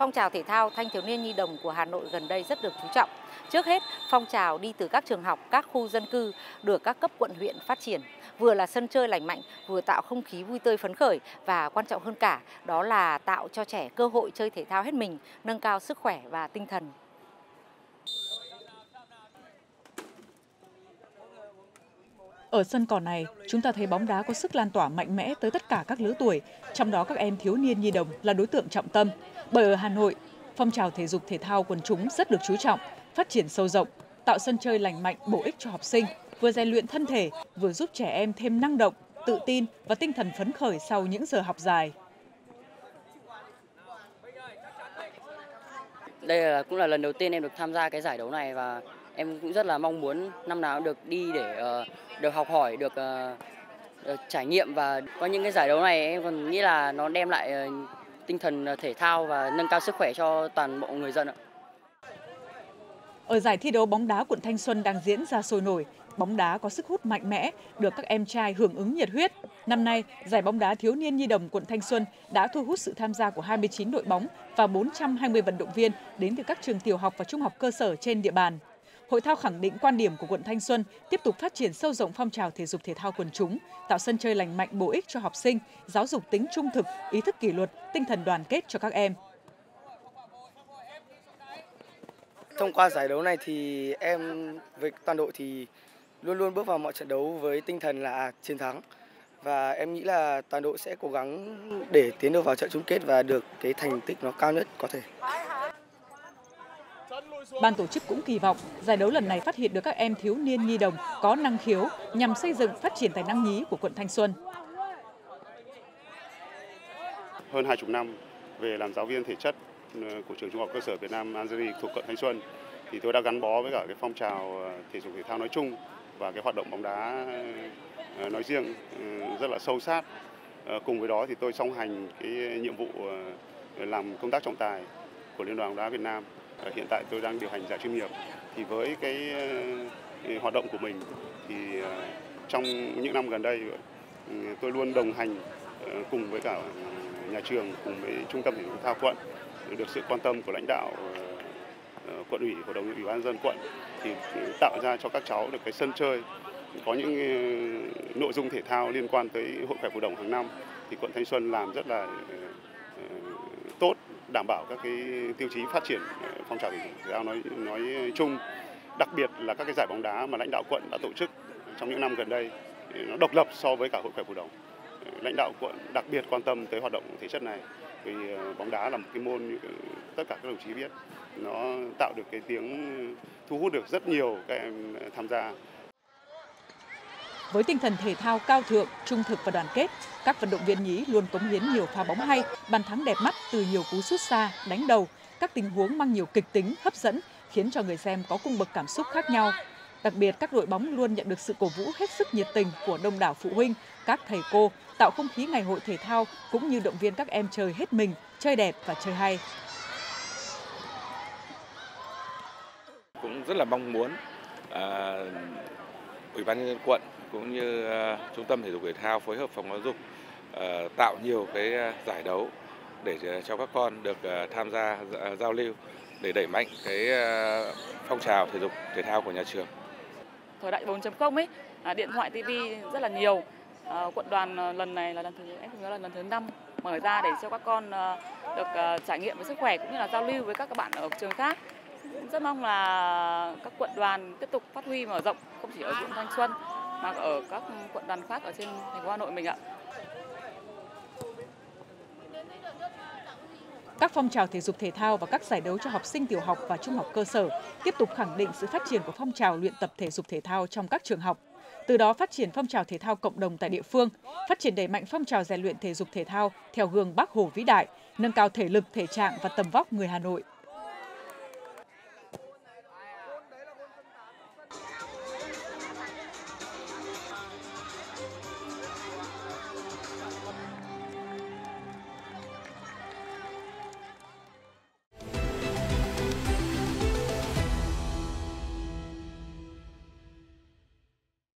phong trào thể thao thanh thiếu niên nhi đồng của Hà Nội gần đây rất được chú trọng. Trước hết, phong trào đi từ các trường học, các khu dân cư được các cấp quận huyện phát triển, vừa là sân chơi lành mạnh, vừa tạo không khí vui tươi phấn khởi và quan trọng hơn cả đó là tạo cho trẻ cơ hội chơi thể thao hết mình, nâng cao sức khỏe và tinh thần. Ở sân cỏ này, chúng ta thấy bóng đá có sức lan tỏa mạnh mẽ tới tất cả các lứa tuổi, trong đó các em thiếu niên nhi đồng là đối tượng trọng tâm. Bởi ở Hà Nội, phong trào thể dục thể thao quần chúng rất được chú trọng, phát triển sâu rộng, tạo sân chơi lành mạnh bổ ích cho học sinh, vừa rèn luyện thân thể, vừa giúp trẻ em thêm năng động, tự tin và tinh thần phấn khởi sau những giờ học dài. Đây là cũng là lần đầu tiên em được tham gia cái giải đấu này và em cũng rất là mong muốn năm nào được đi để uh, được học hỏi, được, uh, được trải nghiệm và có những cái giải đấu này em còn nghĩ là nó đem lại uh, tinh thần thể thao và nâng cao sức khỏe cho toàn bộ người dân ạ. Ở giải thi đấu bóng đá quận Thanh Xuân đang diễn ra sôi nổi, bóng đá có sức hút mạnh mẽ, được các em trai hưởng ứng nhiệt huyết. Năm nay, giải bóng đá thiếu niên nhi đồng quận Thanh Xuân đã thu hút sự tham gia của 29 đội bóng và 420 vận động viên đến từ các trường tiểu học và trung học cơ sở trên địa bàn. Hội thao khẳng định quan điểm của quận Thanh Xuân tiếp tục phát triển sâu rộng phong trào thể dục thể thao quần chúng, tạo sân chơi lành mạnh bổ ích cho học sinh, giáo dục tính trung thực, ý thức kỷ luật, tinh thần đoàn kết cho các em. Thông qua giải đấu này thì em với toàn đội thì luôn luôn bước vào mọi trận đấu với tinh thần là à, chiến thắng và em nghĩ là toàn đội sẽ cố gắng để tiến được vào trận chung kết và được cái thành tích nó cao nhất có thể. Ban tổ chức cũng kỳ vọng giải đấu lần này phát hiện được các em thiếu niên nhi đồng có năng khiếu nhằm xây dựng phát triển tài năng nhí của quận Thanh Xuân. Hơn hai chục năm về làm giáo viên thể chất ừ, của trường trung học cơ sở Việt Nam Algeria thuộc quận Thanh Xuân, thì tôi đã gắn bó với cả cái phong trào ờ, thể dục thể thao nói chung và cái hoạt động bóng đá ờ, nói riêng ừ, rất là sâu sát. Ờ, cùng với đó thì tôi song hành cái nhiệm vụ làm công tác trọng tài của Liên đoàn bóng đá Việt Nam Ờ, hiện tại tôi đang điều hành giải chuyên nghiệp. Thì với cái ờ, hoạt động của mình thì ờ, trong những năm gần đây ừ, tôi luôn đồng hành cùng với cả nhà trường, cùng với trung tâm thể dục thao quận, được sự quan tâm của lãnh đạo quận ủy, hội đồng ủy ban dân quận. Thì ừ, tạo ra cho các cháu được cái sân chơi, có những nội dung thể thao liên quan tới hội khỏe phù đồng hàng năm. Thì quận Thanh Xuân làm rất là đảm bảo các cái tiêu chí phát triển ờ, phong trào thể dục thể thao nói nói chung. Đặc biệt là các cái giải bóng đá mà lãnh đạo quận đã tổ chức trong những năm gần đây nó độc lập so với cả hội khỏe phù đồng. Ờ, lãnh đạo quận đặc biệt quan tâm tới hoạt động thể chất này, vì ờ, bóng đá là một cái môn như tất cả các đồng chí biết. Nó tạo được cái tiếng, thu hút được rất nhiều các em tham gia với tinh thần thể thao cao thượng, trung thực và đoàn kết, các vận động viên nhí luôn cống hiến nhiều pha bóng hay, bàn thắng đẹp mắt từ nhiều cú sút xa, đánh đầu, các tình huống mang nhiều kịch tính, hấp dẫn, khiến cho người xem có cung bậc cảm xúc khác nhau. Đặc biệt, các đội bóng luôn nhận được sự cổ vũ hết sức nhiệt tình của đông đảo phụ huynh, các thầy cô, tạo không khí ngày hội thể thao cũng như động viên các em chơi hết mình, chơi đẹp và chơi hay. Cũng rất là mong muốn à, Ủy ban nhân dân quận cũng như ờ, trung tâm thể dục thể thao phối hợp phòng giáo dục ờ, tạo nhiều cái ờ, giải đấu để cho các con được tham gia giao lưu để đẩy mạnh cái phong trào thể dục thể thao của nhà trường. Thời đại 4.0 ấy, à, điện thoại, TV rất là nhiều. Quận đoàn lần này là lần thứ em nhớ là lần thứ 5 mở ra để cho các con được trải nghiệm về sức khỏe cũng như là giao lưu với các bạn ở trường khác. Rất mong là các quận đoàn tiếp tục phát huy mở rộng không chỉ ở quận Thanh Xuân mà ở các quận đoàn khác ở trên thành phố Hà Nội mình ạ. Các phong trào thể dục thể thao và các giải đấu cho học sinh tiểu học và trung học cơ sở tiếp tục khẳng định sự phát triển của phong trào luyện tập thể dục thể thao trong các trường học. Từ đó phát triển phong trào thể thao cộng đồng tại địa phương, phát triển đẩy mạnh phong trào rèn luyện thể dục thể thao theo gương Bác Hồ vĩ đại, nâng cao thể lực, thể trạng và tầm vóc người Hà Nội.